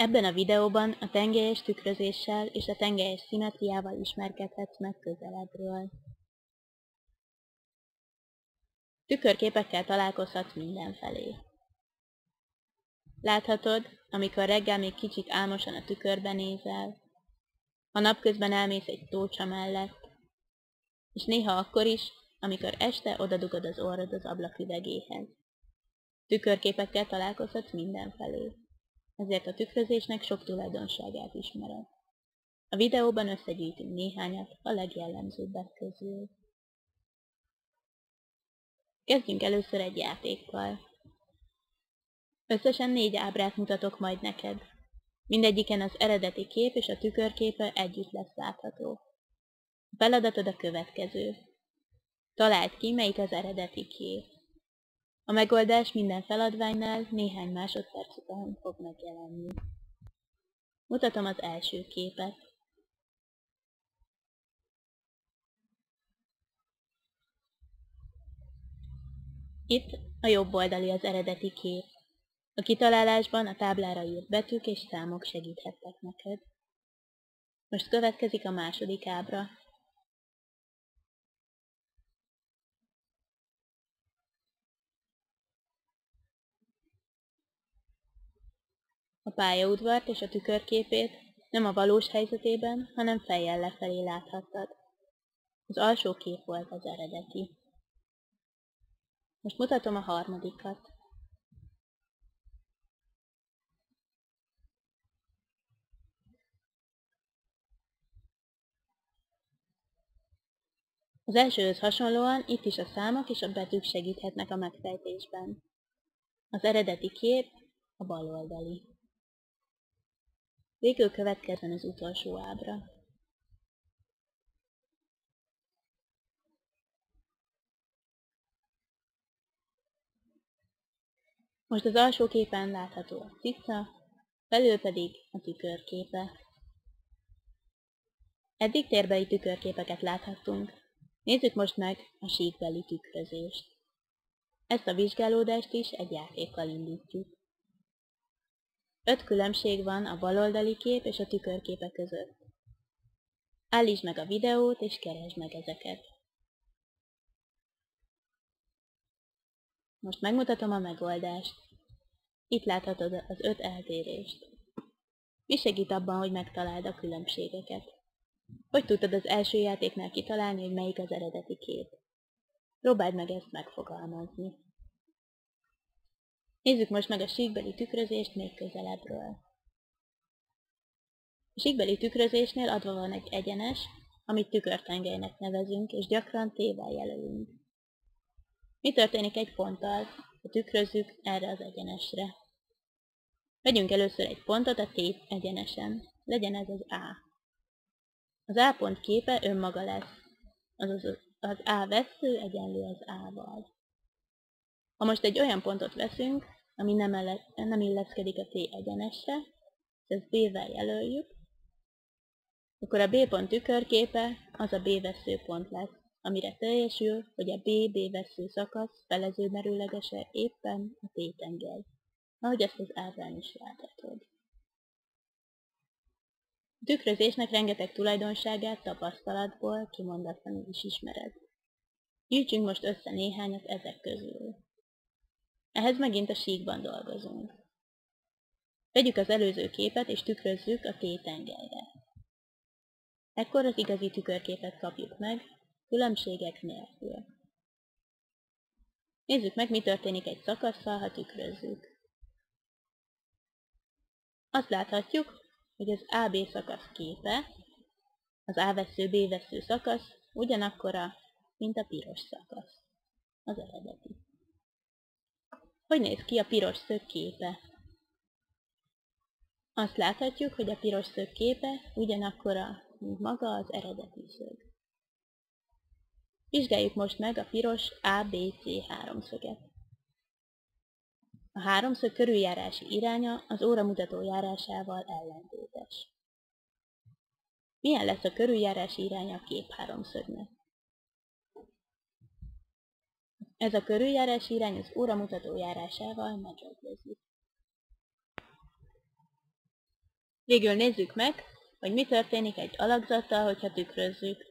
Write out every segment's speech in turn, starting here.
Ebben a videóban a tengelyes tükrözéssel és a tengelyes szimmetriával ismerkedhetsz meg közelebbről. Tükörképekkel találkozhatsz mindenfelé. Láthatod, amikor reggel még kicsit álmosan a tükörbe nézel, ha napközben elmész egy tócsa mellett, és néha akkor is, amikor este odadugod az orrod az ablaküvegéhez. Tükörképekkel találkozhatsz mindenfelé ezért a tükrözésnek sok tulajdonságát ismered. A videóban összegyűjtünk néhányat a legjellemzőbbek közül. Kezdjünk először egy játékkal. Összesen négy ábrát mutatok majd neked. Mindegyiken az eredeti kép és a tükörképe együtt lesz látható. A feladatod a következő. Találd ki, melyik az eredeti kép. A megoldás minden feladványnál néhány másodperc után fog megjelenni. Mutatom az első képet. Itt a jobb oldali az eredeti kép. A kitalálásban a táblára írt betűk és számok segíthettek neked. Most következik a második ábra. A pályaudvart és a tükörképét nem a valós helyzetében, hanem fejjel lefelé láthattad. Az alsó kép volt az eredeti. Most mutatom a harmadikat. Az elsőhöz hasonlóan itt is a számok és a betűk segíthetnek a megfejtésben. Az eredeti kép a bal oldali. Végül következzen az utolsó ábra. Most az alsó képen látható a cica, belül pedig a tükörképe. Eddig térbeli tükörképeket láthattunk. Nézzük most meg a síkbeli tükrözést. Ezt a vizsgálódást is egy játékkal indítjuk. Öt különbség van a baloldali kép és a tükörképe között. Állítsd meg a videót és keresd meg ezeket. Most megmutatom a megoldást. Itt láthatod az öt eltérést. Mi segít abban, hogy megtaláld a különbségeket? Hogy tudtad az első játéknál kitalálni, hogy melyik az eredeti kép? Próbáld meg ezt megfogalmazni. Nézzük most meg a síkbeli tükrözést még közelebbről. A síkbeli tükrözésnél adva van egy egyenes, amit tükörtengelynek nevezünk, és gyakran tével jelölünk. Mi történik egy ponttal, ha tükrözzük erre az egyenesre? Vegyünk először egy pontot a T egyenesen. Legyen ez az A. Az A pont képe önmaga lesz, azaz az A vesző egyenlő az A-val. Ha most egy olyan pontot veszünk, ami nem, nem illeszkedik a T egyenesre, és ezt B-vel jelöljük, akkor a B pont tükörképe az a B veszőpont lesz, amire teljesül, hogy a B-B vesző szakasz felező merőlegese éppen a T-tengely, ahogy ezt az ábrán is láthatod. A tükrözésnek rengeteg tulajdonságát tapasztalatból kimondatlanul is ismered. Gyűjtsünk most össze néhányat ezek közül. Ehhez megint a síkban dolgozunk. Vegyük az előző képet és tükrözzük a T-tengelyre. Ekkor az igazi tükörképet kapjuk meg, különbségek nélkül. Nézzük meg, mi történik egy szakasszal, ha tükrözzük. Azt láthatjuk, hogy az AB szakasz képe, az A vesző B vesző szakasz ugyanakkora, mint a piros szakasz, az eredeti. Hogy néz ki a piros szög képe? Azt láthatjuk, hogy a piros szög képe ugyanakkora, mint maga az eredeti szög. Vizsgáljuk most meg a piros ABC háromszöget. A háromszög körüljárási iránya az óramutató járásával ellentétes. Milyen lesz a körüljárási iránya a kép háromszögnek? Ez a körüljárás irány az óramutató járásával megegyezik. Végül nézzük meg, hogy mi történik egy alakzattal, hogyha tükrözzük.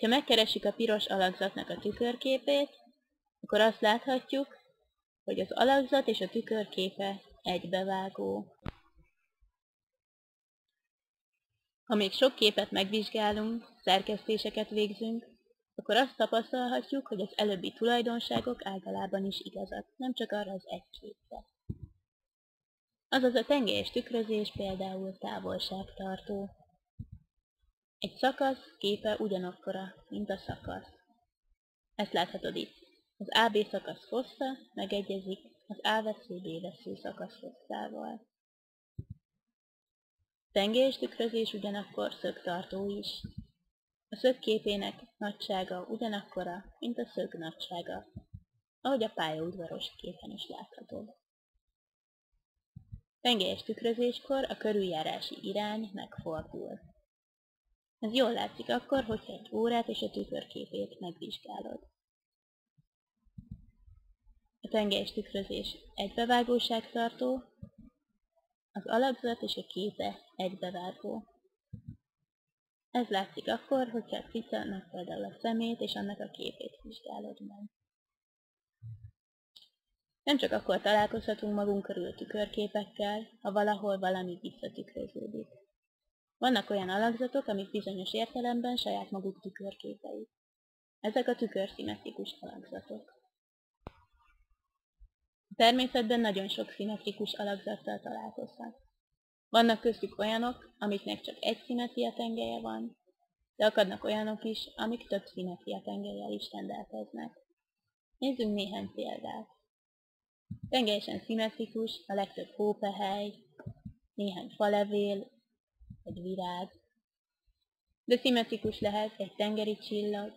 Ha megkeressük a piros alakzatnak a tükörképét, akkor azt láthatjuk, hogy az alakzat és a tükörképe egybevágó. Ha még sok képet megvizsgálunk, szerkesztéseket végzünk, akkor azt tapasztalhatjuk, hogy az előbbi tulajdonságok általában is igazak, nem csak arra az egy képre. Azaz a tengelyes tükrözés például távolságtartó. Egy szakasz képe ugyanakkora, mint a szakasz. Ezt láthatod itt. Az AB szakasz hossza megegyezik az A vesző B vesző szakasz hosszával. Tengelyes tükrözés ugyanakkor szögtartó is. A szög képének nagysága ugyanakkora, mint a szög nagysága, ahogy a pályaudvaros képen is láthatod. Tengelyes tükrözéskor a körüljárási irány megfordul. Ez jól látszik akkor, hogyha egy órát és a tükörképét megvizsgálod. A tengelyes tükrözés egybevágóságtartó, az alapzat és a képe egybevágó. Ez látszik akkor, hogyha cicának például a szemét és annak a képét vizsgálod meg. Nem csak akkor találkozhatunk magunk körül tükörképekkel, ha valahol valami visszatükröződik. Vannak olyan alakzatok, amik bizonyos értelemben saját maguk tükörképei. Ezek a tükörszimmetrikus alakzatok. A természetben nagyon sok szimmetrikus alakzattal találkozhat. Vannak köztük olyanok, amiknek csak egy szimmetria tengelye van, de akadnak olyanok is, amik több szimmetria tengelyel is rendelkeznek. Nézzünk néhány példát. Tengelyesen szimmetrikus a legtöbb hópehely, néhány falevél, egy virág. De szimmetrikus lehet egy tengeri csillag,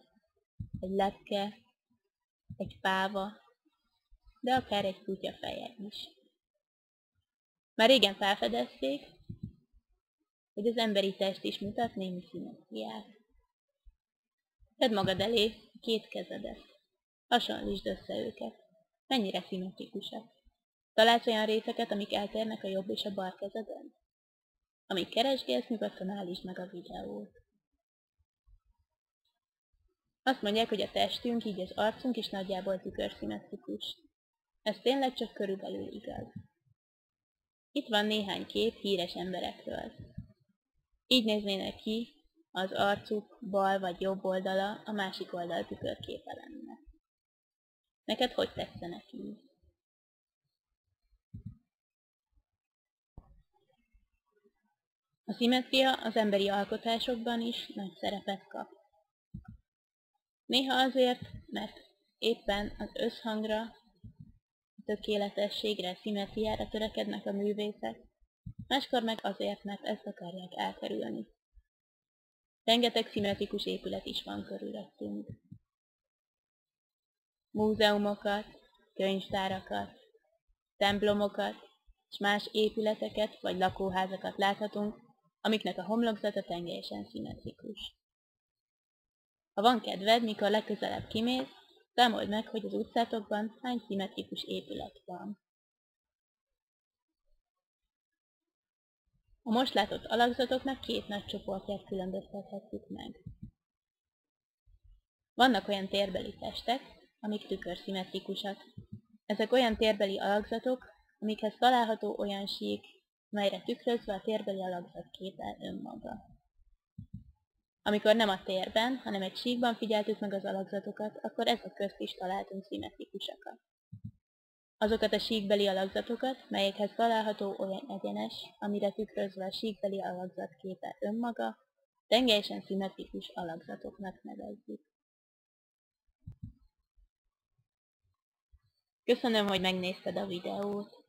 egy lepke, egy páva, de akár egy kutya feje is. Már régen felfedezték, hogy az emberi test is mutat némi szimmetriát. Tedd magad elé két kezedet. Hasonlítsd össze őket. Mennyire szimmetrikusak. Találsz olyan részeket, amik eltérnek a jobb és a bal kezeden? Amíg keresgélsz, nyugodtan állítsd meg a videót. Azt mondják, hogy a testünk, így az arcunk is nagyjából tükörszimmetrikus. Ez tényleg csak körülbelül igaz. Itt van néhány kép híres emberekről. Így néznének ki az arcuk bal vagy jobb oldala a másik oldal tükörképe lenne. Neked hogy tetszenek így? A szimetria az emberi alkotásokban is nagy szerepet kap. Néha azért, mert éppen az összhangra, tökéletességre, szimetriára törekednek a művészek, máskor meg azért, mert ezt akarják elkerülni. Rengeteg szimmetrikus épület is van körülöttünk. Múzeumokat, könyvtárakat, templomokat és más épületeket vagy lakóházakat láthatunk, amiknek a homlokzata tengelyesen szimmetrikus. Ha van kedved, mikor legközelebb kimész, számold meg, hogy az utcátokban hány szimmetrikus épület van. A most látott alakzatoknak két nagy csoportját különböztethetjük meg. Vannak olyan térbeli testek, amik tükörszimmetrikusak. Ezek olyan térbeli alakzatok, amikhez található olyan sík, melyre tükrözve a térbeli alakzat képe önmaga. Amikor nem a térben, hanem egy síkban figyeltük meg az alakzatokat, akkor ezek közt is találtunk szimmetrikusakat. Azokat a síkbeli alakzatokat, melyekhez található olyan egyenes, amire tükrözve a síkbeli alakzat képe önmaga, tengelyesen szimmetrikus alakzatoknak nevezzük. Köszönöm, hogy megnézted a videót.